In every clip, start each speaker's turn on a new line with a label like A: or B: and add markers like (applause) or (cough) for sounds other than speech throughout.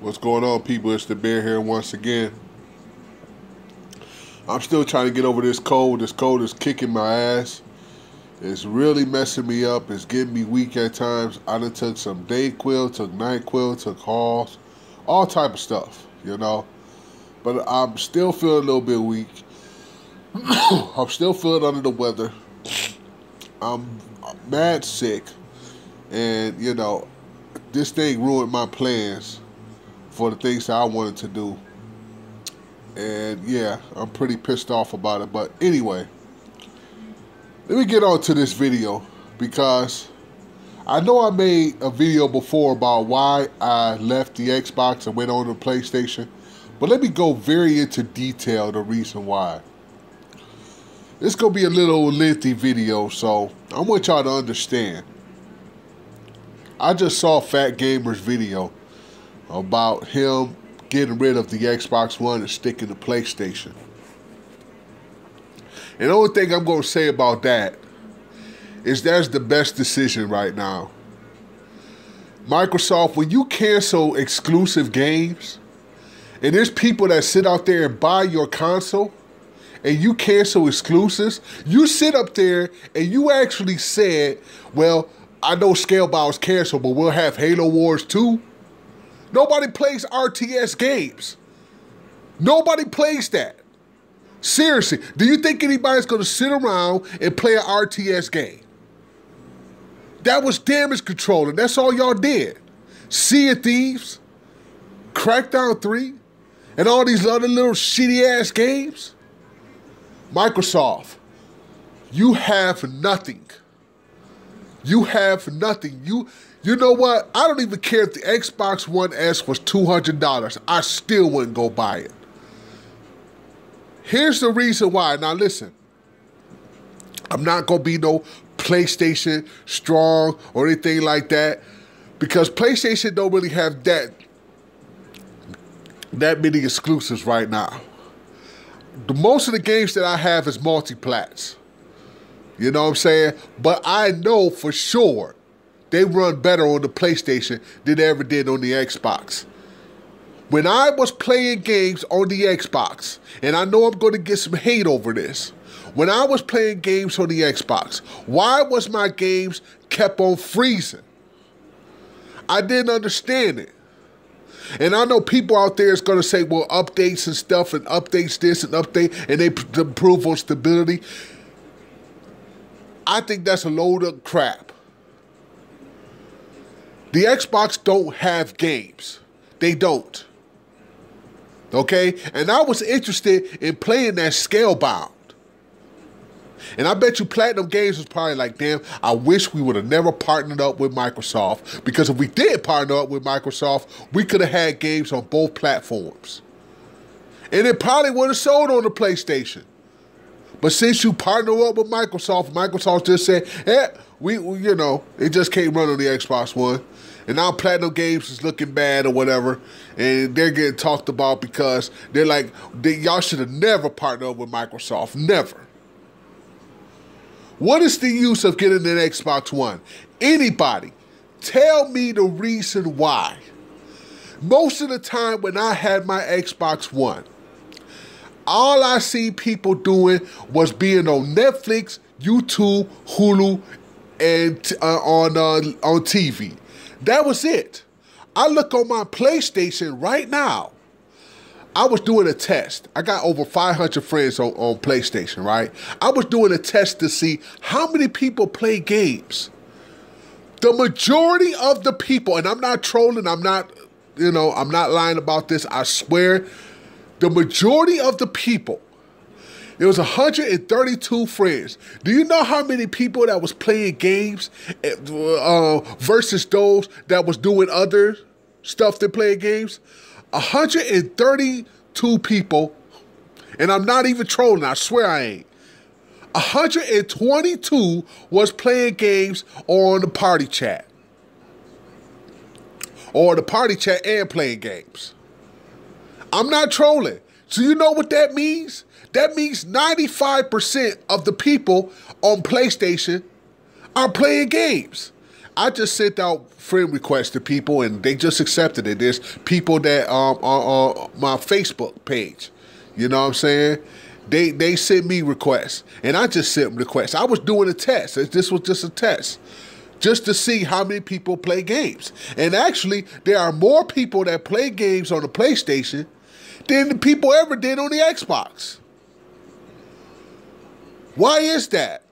A: What's going on, people? It's the bear here once again. I'm still trying to get over this cold. This cold is kicking my ass. It's really messing me up. It's getting me weak at times. I done took some Dayquil, took NyQuil, took Halls, all type of stuff, you know. But I'm still feeling a little bit weak. (coughs) I'm still feeling under the weather. I'm mad sick. And, you know, this thing ruined my plans for the things that I wanted to do. And yeah, I'm pretty pissed off about it. But anyway, let me get on to this video because I know I made a video before about why I left the Xbox and went on to PlayStation. But let me go very into detail the reason why. It's going to be a little lengthy video, so I want y'all to understand. I just saw Fat Gamer's video about him getting rid of the Xbox One and sticking to PlayStation. And the only thing I'm going to say about that is that's the best decision right now. Microsoft, when you cancel exclusive games, and there's people that sit out there and buy your console, and you cancel exclusives, you sit up there and you actually said, well, I know Scalebound's canceled, but we'll have Halo Wars 2. Nobody plays RTS games. Nobody plays that. Seriously, do you think anybody's going to sit around and play an RTS game? That was damage control, and that's all y'all did. Sea of Thieves, Crackdown 3, and all these other little shitty ass games. Microsoft, you have nothing. You have nothing. You you know what? I don't even care if the Xbox One S was $200. I still wouldn't go buy it. Here's the reason why. Now listen. I'm not going to be no PlayStation strong or anything like that because PlayStation don't really have that that many exclusives right now. The most of the games that I have is multi-plats. You know what I'm saying? But I know for sure they run better on the PlayStation than they ever did on the Xbox. When I was playing games on the Xbox, and I know I'm going to get some hate over this, when I was playing games on the Xbox, why was my games kept on freezing? I didn't understand it. And I know people out there is going to say, well, updates and stuff, and updates this and update, and they improve on stability. I think that's a load of crap. The Xbox don't have games. They don't. Okay? And I was interested in playing that Scalebound. And I bet you Platinum Games was probably like, damn, I wish we would have never partnered up with Microsoft. Because if we did partner up with Microsoft, we could have had games on both platforms. And it probably would have sold on the PlayStation. But since you partner up with Microsoft, Microsoft just said, "Eh, we, we, you know, it just can't run on the Xbox One." And now Platinum Games is looking bad or whatever, and they're getting talked about because they're like, they, y'all should have never partnered up with Microsoft, never. What is the use of getting an Xbox One? Anybody, tell me the reason why. Most of the time when I had my Xbox One, all I see people doing was being on Netflix, YouTube, Hulu, and uh, on uh, on TV. That was it. I look on my PlayStation right now. I was doing a test. I got over 500 friends on, on PlayStation, right? I was doing a test to see how many people play games. The majority of the people, and I'm not trolling, I'm not, you know, I'm not lying about this. I swear the majority of the people, it was 132 friends. Do you know how many people that was playing games uh, versus those that was doing other stuff than playing games? 132 people, and I'm not even trolling, I swear I ain't. 122 was playing games or on the party chat. Or the party chat and playing games. I'm not trolling. So you know what that means? That means 95% of the people on PlayStation are playing games. I just sent out friend requests to people and they just accepted it. There's people that um are on my Facebook page. You know what I'm saying? They they sent me requests and I just sent them requests. I was doing a test. This was just a test. Just to see how many people play games. And actually, there are more people that play games on the PlayStation than the people ever did on the Xbox. Why is that?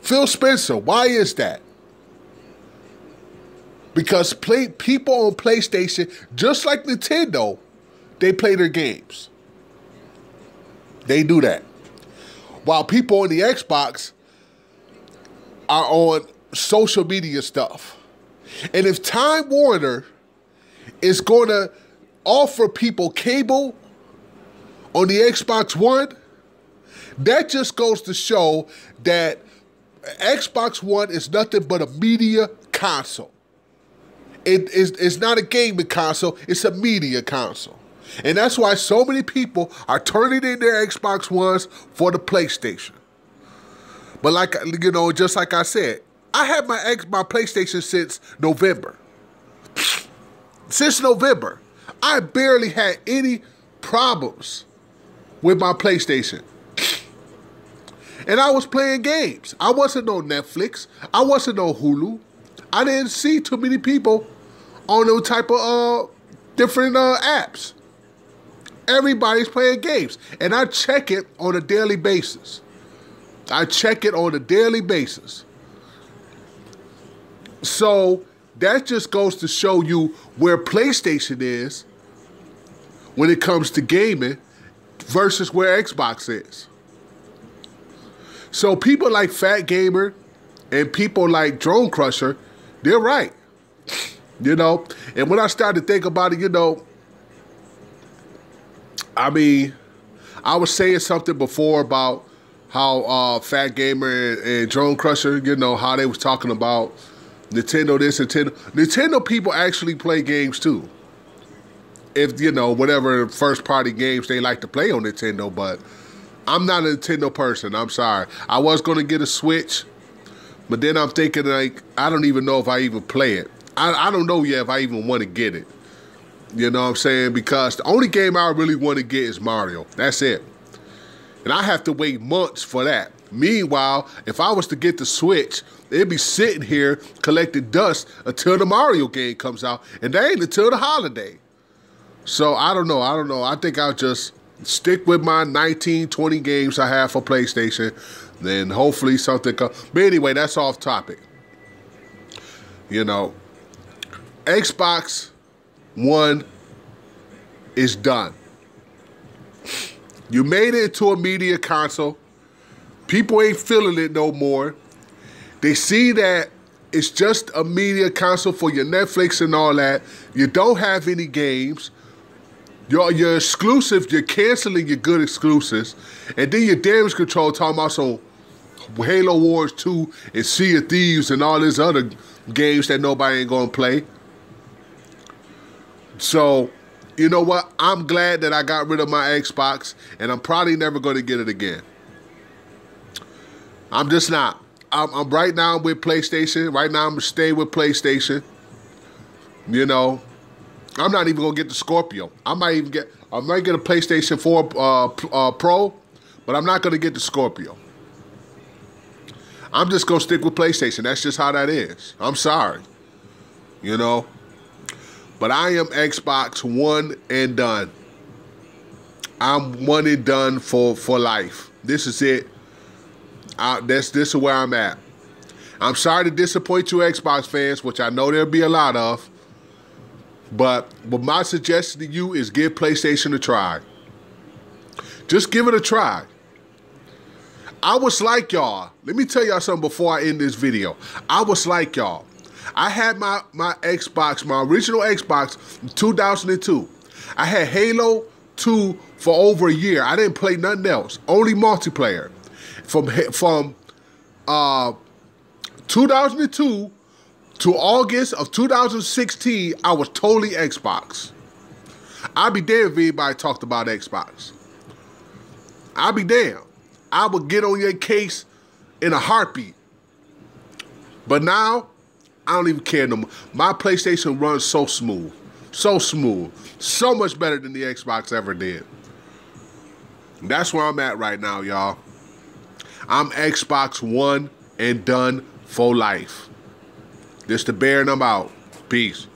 A: Phil Spencer, why is that? Because play, people on PlayStation, just like Nintendo, they play their games. They do that. While people on the Xbox are on social media stuff. And if Time Warner is going to offer people cable on the Xbox One, that just goes to show that Xbox One is nothing but a media console. It is it's not a gaming console, it's a media console. And that's why so many people are turning in their Xbox Ones for the PlayStation. But like you know, just like I said, I had my X my PlayStation since November. Since November. I barely had any problems with my PlayStation. And I was playing games. I wasn't on Netflix. I wasn't on Hulu. I didn't see too many people on those type of uh, different uh, apps. Everybody's playing games. And I check it on a daily basis. I check it on a daily basis. So that just goes to show you where PlayStation is when it comes to gaming versus where Xbox is. So people like Fat Gamer and people like Drone Crusher, they're right. You know, and when I started to think about it, you know, I mean, I was saying something before about how uh, Fat Gamer and, and Drone Crusher, you know, how they was talking about Nintendo this, Nintendo. Nintendo people actually play games too. If you know whatever first party games they like to play on Nintendo, but I'm not a Nintendo person. I'm sorry. I was gonna get a Switch, but then I'm thinking like I don't even know if I even play it. I, I don't know yet if I even want to get it. You know what I'm saying? Because the only game I really want to get is Mario. That's it. And I have to wait months for that. Meanwhile, if I was to get the Switch, it'd be sitting here collecting dust until the Mario game comes out, and that ain't until the holiday. So I don't know. I don't know. I think I'll just stick with my 19, 20 games I have for PlayStation. Then hopefully something comes. But anyway, that's off topic. You know, Xbox One is done. You made it into a media console. People ain't feeling it no more. They see that it's just a media console for your Netflix and all that. You don't have any games. Your your exclusive, you're canceling your good exclusives, and then your damage control talking about some Halo Wars 2 and Sea of Thieves and all these other games that nobody ain't gonna play. So, you know what? I'm glad that I got rid of my Xbox, and I'm probably never gonna get it again. I'm just not. I'm, I'm right now with PlayStation. Right now I'm stay with PlayStation. You know, I'm not even gonna get the Scorpio. I might even get. I might get a PlayStation 4 uh, uh, Pro, but I'm not gonna get the Scorpio. I'm just gonna stick with PlayStation. That's just how that is. I'm sorry. You know. But I am Xbox one and done. I'm one and done for for life. This is it. I, that's this is where I'm at. I'm sorry to disappoint you, Xbox fans, which I know there'll be a lot of. But but my suggestion to you is give PlayStation a try. Just give it a try. I was like y'all. Let me tell y'all something before I end this video. I was like y'all. I had my my Xbox, my original Xbox, 2002. I had Halo 2 for over a year. I didn't play nothing else, only multiplayer from from uh, 2002 to August of 2016, I was totally Xbox. I'd be damned if anybody talked about Xbox. I'd be damned. I would get on your case in a heartbeat. But now, I don't even care no more. My PlayStation runs so smooth. So smooth. So much better than the Xbox ever did. That's where I'm at right now, y'all. I'm Xbox One and done for life. This the bear them out. Peace.